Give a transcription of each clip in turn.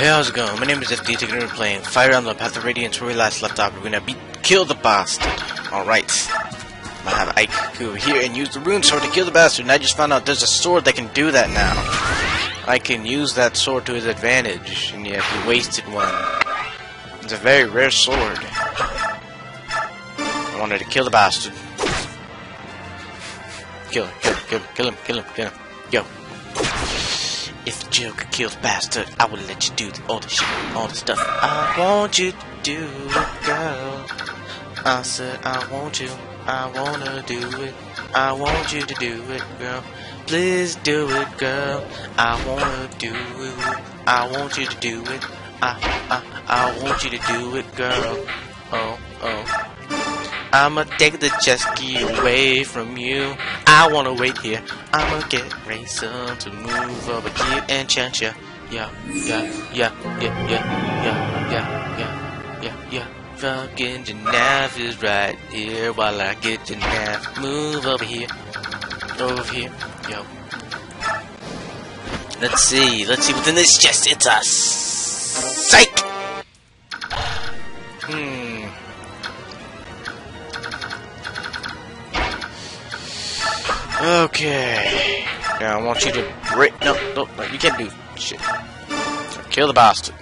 Hey, how's it going? My name is EphDee Taking we're playing Fire Emblem Path of Radiance where we last left off. We're gonna beat kill the bastard. Alright. I have Ike go over here and use the rune sword to kill the bastard, and I just found out there's a sword that can do that now. I can use that sword to his advantage, and yet he wasted one. It's a very rare sword. I wanted to kill the bastard. Kill him, kill him, kill him, kill him, kill him, kill him. Yo. If the Joker kills bastard, I will let you do all the shit, all the stuff. I want you to do it, girl. I said I want you, I wanna do it. I want you to do it, girl. Please do it, girl. I wanna do it. I want you to do it. I, I, I want you to do it, girl. Oh, oh. I'ma take the jet ski away from you. I wanna wait here. I'ma get Reyson to move over here and chant ya. Yeah, yeah, yeah, yeah, yeah, yeah, yeah, yeah, yeah, yeah. Fucking Janaff is right here while I get Janaff. Move over here. Over here. Yo. Let's see. Let's see what's in this chest. It's a psych! Hmm. Okay. Now I want you to break. No, no, no, you can't do shit. Kill the bastard.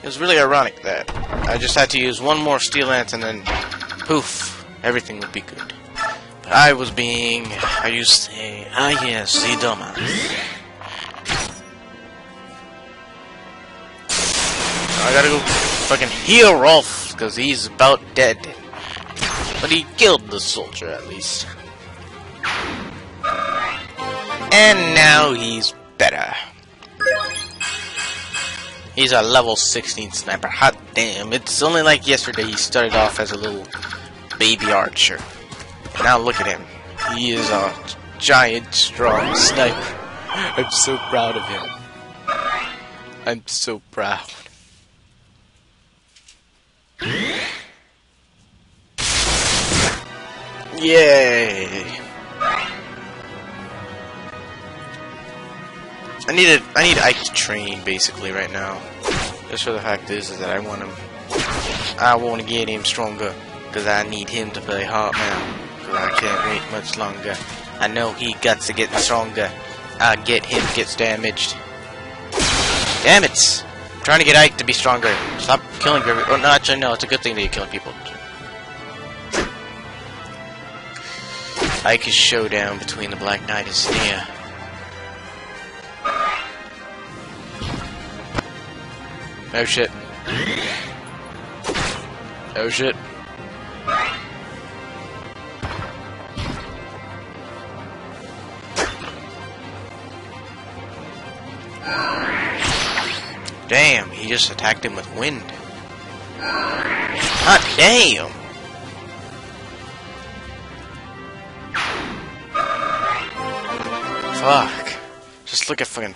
It was really ironic that I just had to use one more steel lance and then poof, everything would be good. But I was being, I used to ah yes, the dumbass. I gotta go fucking heal Rolf, because he's about dead. But he killed the soldier at least. And now he's better. He's a level 16 sniper. Hot damn. It's only like yesterday he started off as a little baby archer. Now look at him. He is a giant, strong sniper. I'm so proud of him. I'm so proud. Yay! I need a, I need Ike to train basically right now. Just for the fact is, is that I want him. I want to get him stronger because I need him to play hard now. Because I can't wait much longer. I know he got to get stronger. I get him gets damaged. Damn it! I'm trying to get Ike to be stronger. Stop killing every. Oh no, actually no. It's a good thing that you're killing people. Ike's showdown between the Black Knight and Sneer. Oh shit. Oh shit. Damn, he just attacked him with wind. God damn! Fuck. Just look at fucking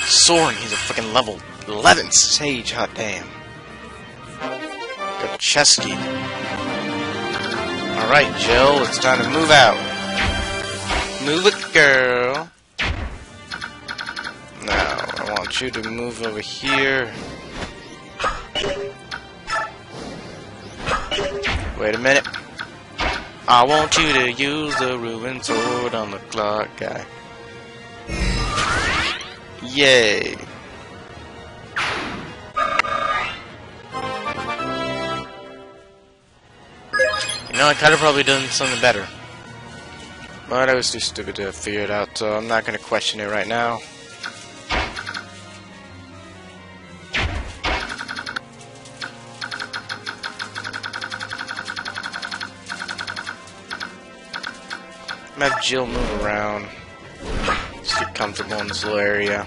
Soren, he's a fucking level 11 sage, hot damn. Got Chesky. Alright, Jill, it's time to move out. Move it, girl. Now, I want you to move over here. Wait a minute. I want you to use the ruined sword on the clock guy. Yay. I could have probably done something better. But I was too stupid to figure it out, so I'm not going to question it right now. I'm have Jill move around. Just get comfortable in this little area.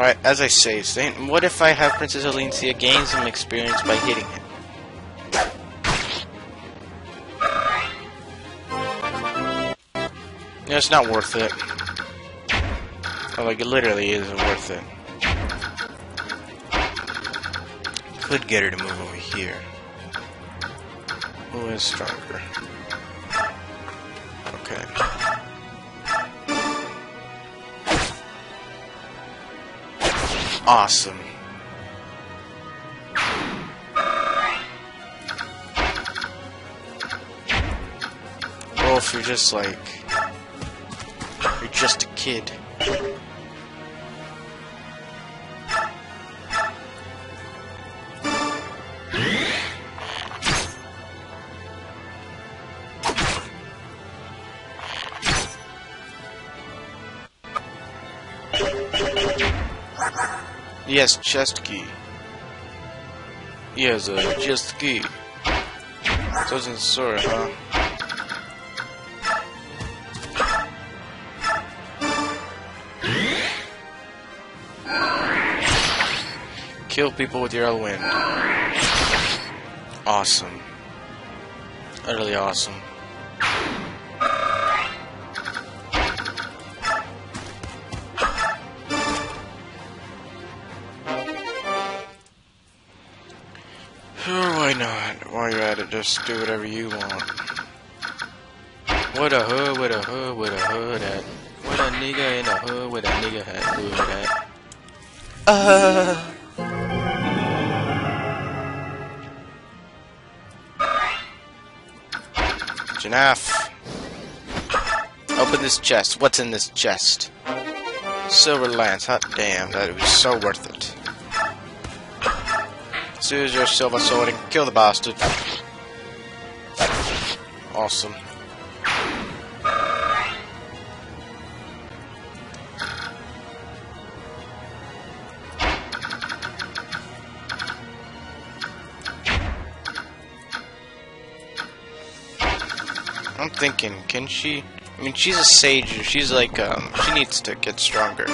Alright, as I say, what if I have Princess Elincia gain some experience by hitting him? No, it's not worth it. Oh, like, it literally isn't worth it. Could get her to move over here. Who is stronger? Okay. Awesome. Well, if you're just like... You're just a kid. Yes, chest key. Has a chest key. Doesn't sword, huh? Kill people with your Elwind. Awesome. Utterly awesome. Not? While you're at it, just do whatever you want. What a hood, what a hood, what a hood at? What a nigga in a hood, what a nigga hat, hood at? Uh. Janaff. Open this chest. What's in this chest? Silver lance. Hot damn, that was so worth it. Use your silver sword and kill the bastard. Awesome. I'm thinking, can she? I mean, she's a sage. She's like, um, she needs to get stronger.